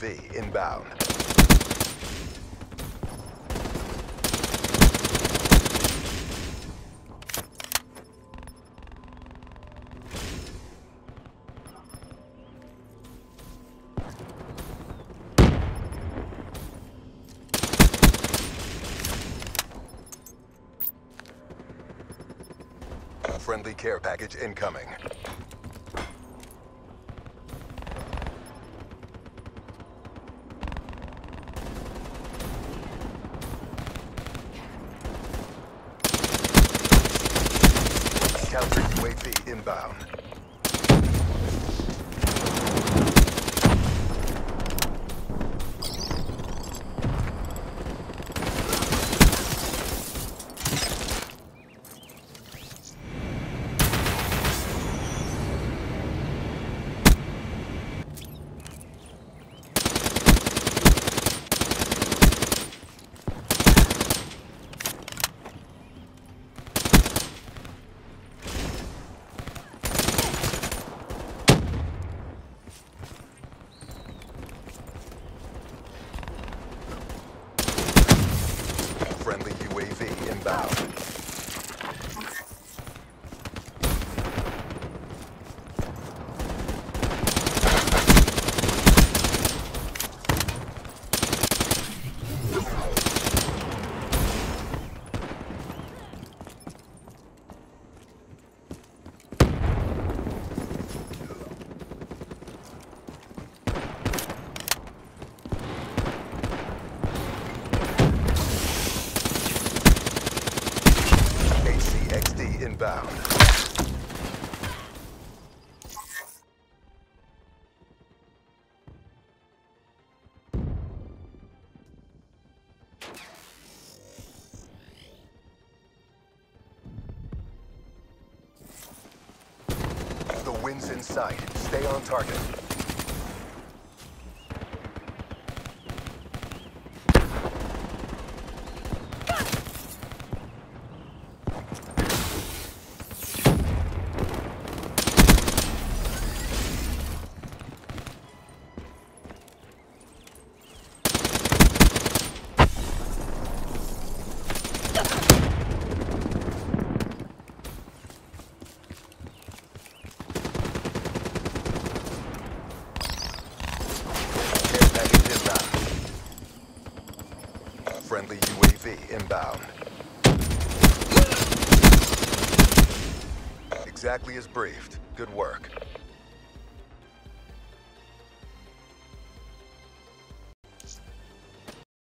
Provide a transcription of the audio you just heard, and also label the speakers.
Speaker 1: UAV inbound. Friendly care package incoming. Counter UAV inbound. Friendly UAV inbound. Inbound. The wind's in sight. Stay on target. Care package inbound. Friendly UAV inbound. Exactly as briefed. Good work.